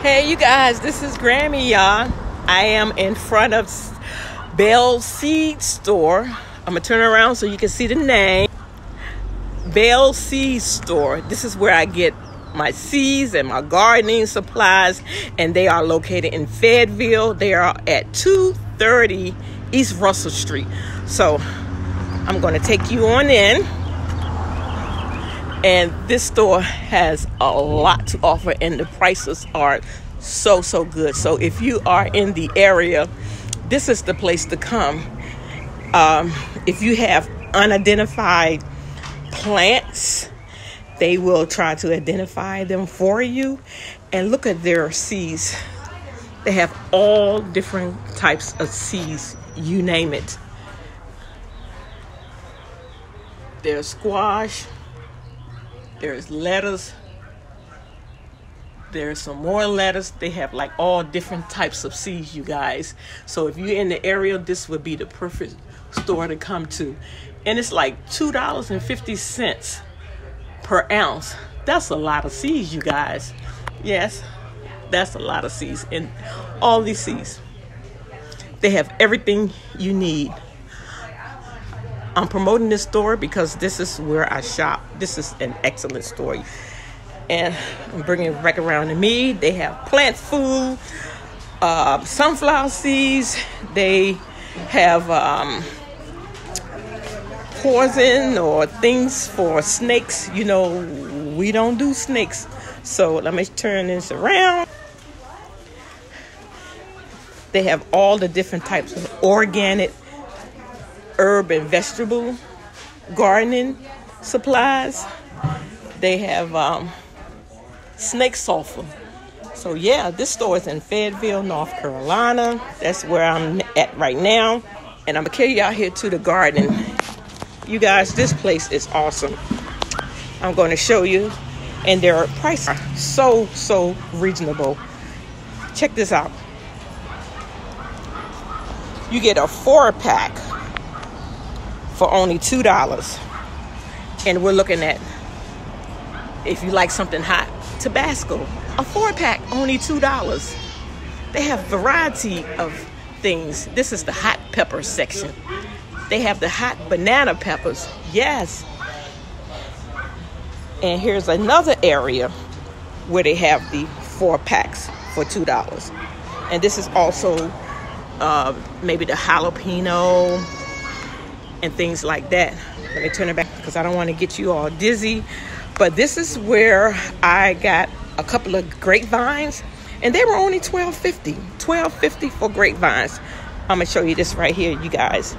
Hey, you guys, this is Grammy, y'all. I am in front of Bell's Seed Store. I'm gonna turn around so you can see the name. Bell's Seed Store. This is where I get my seeds and my gardening supplies, and they are located in Fayetteville. They are at 230 East Russell Street. So I'm gonna take you on in. And this store has a lot to offer, and the prices are so, so good. So, if you are in the area, this is the place to come. Um, if you have unidentified plants, they will try to identify them for you. And look at their seeds. They have all different types of seeds, you name it. There's squash there's lettuce. There's some more lettuce. They have like all different types of seeds, you guys. So if you're in the area, this would be the perfect store to come to. And it's like $2.50 per ounce. That's a lot of seeds, you guys. Yes, that's a lot of seeds. And all these seeds, they have everything you need I'm promoting this store because this is where I shop. This is an excellent store. And I'm bringing it back around to me. They have plant food, uh, sunflower seeds. They have um, poison or things for snakes. You know, we don't do snakes. So let me turn this around. They have all the different types of organic herb and vegetable gardening supplies. They have um, snake sulfur. So yeah, this store is in Fayetteville, North Carolina. That's where I'm at right now. And I'm gonna carry y'all here to the garden. You guys, this place is awesome. I'm gonna show you. And their prices are so, so reasonable. Check this out. You get a four pack for only $2. And we're looking at, if you like something hot, Tabasco. A four pack, only $2. They have variety of things. This is the hot pepper section. They have the hot banana peppers. Yes. And here's another area where they have the four packs for $2. And this is also uh, maybe the jalapeno and things like that. Let me turn it back because I don't want to get you all dizzy. But this is where I got a couple of grapevines and they were only 12.50 12.50 for grapevines. I'm gonna show you this right here you guys.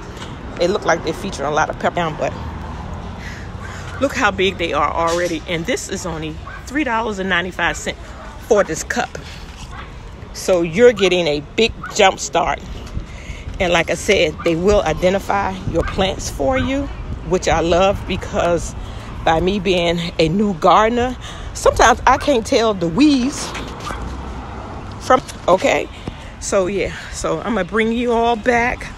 They look like they're featuring a lot of pepper but look how big they are already. And this is only $3.95 for this cup. So you're getting a big jump start and like I said, they will identify your plants for you, which I love because by me being a new gardener, sometimes I can't tell the weeds from, okay? So, yeah, so I'm gonna bring you all back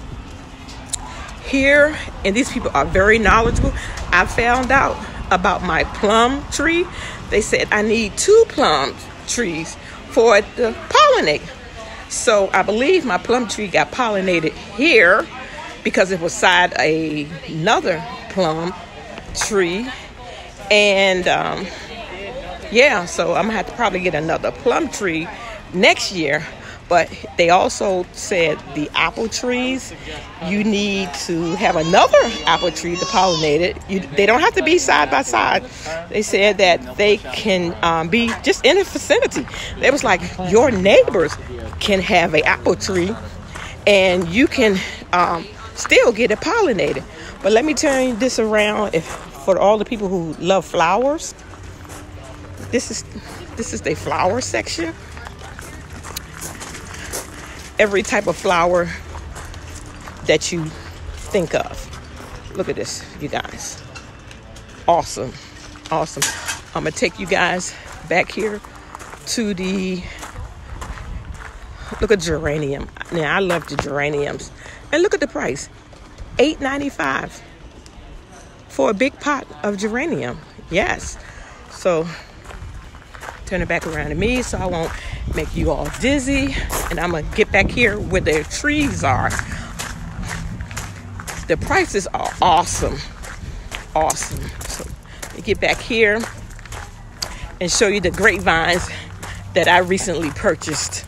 here, and these people are very knowledgeable. I found out about my plum tree. They said I need two plum trees for to pollinate. So I believe my plum tree got pollinated here because it was side a, another plum tree. And um, yeah, so I'm gonna have to probably get another plum tree next year but they also said the apple trees you need to have another apple tree to pollinate it. You, they don't have to be side by side. They said that they can um, be just in a vicinity. It was like your neighbors can have an apple tree and you can um, still get it pollinated. But let me turn this around if for all the people who love flowers this is this is the flower section every type of flower that you think of. Look at this, you guys. Awesome. Awesome. I'm going to take you guys back here to the look at geranium. Now I love the geraniums. And look at the price. $8.95 for a big pot of geranium. Yes. So turn it back around to me so I won't make you all dizzy. And I'm gonna get back here where the trees are. The prices are awesome. Awesome. So get back here and show you the grapevines that I recently purchased.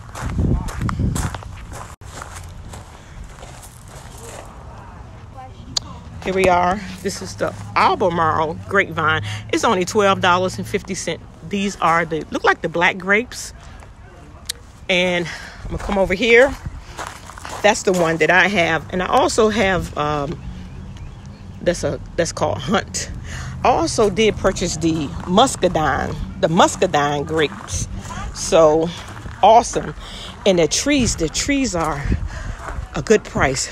Here we are. This is the Albemarle grapevine. It's only $12.50. These are the look like the black grapes. And I'm gonna come over here. That's the one that I have. And I also have um, that's a that's called Hunt. I also did purchase the muscadine, the muscadine grapes. So awesome. And the trees, the trees are a good price.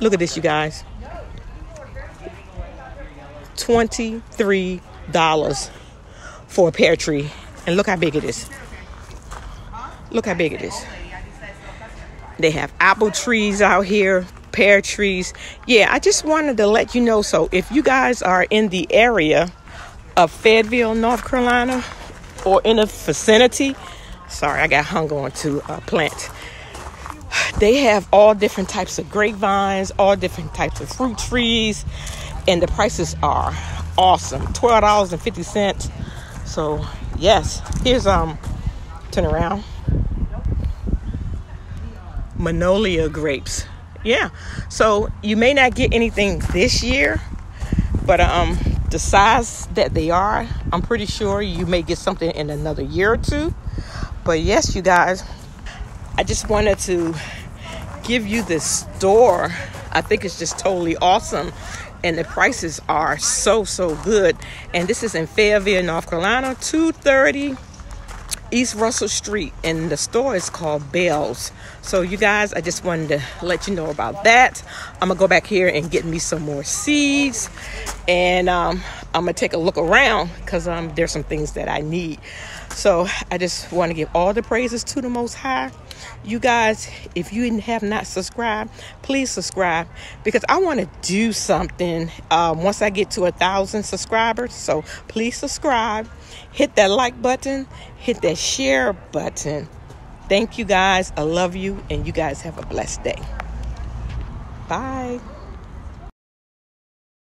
Look at this, you guys. $23 for a pear tree. And look how big it is. Look how big it is. They have apple trees out here, pear trees. Yeah, I just wanted to let you know. So if you guys are in the area of Fayetteville, North Carolina, or in the vicinity, sorry, I got hung on to a plant. They have all different types of grapevines, all different types of fruit trees and the prices are awesome $12.50 so yes here's um turn around magnolia grapes. Yeah. So you may not get anything this year but um the size that they are i'm pretty sure you may get something in another year or two. But yes you guys i just wanted to give you this store. I think it's just totally awesome and the prices are so so good. And this is in fayetteville north carolina 230 east russell street and the store is called bells. So you guys i just wanted to let you know about that. I'm gonna go back here and get me some more seeds and um, i'm gonna take a look around because um, there's some things that i need. So i just want to give all the praises to the most high you guys, if you have not subscribed, please subscribe because I want to do something um, once I get to a thousand subscribers. So please subscribe, hit that like button, hit that share button. Thank you guys. I love you, and you guys have a blessed day. Bye.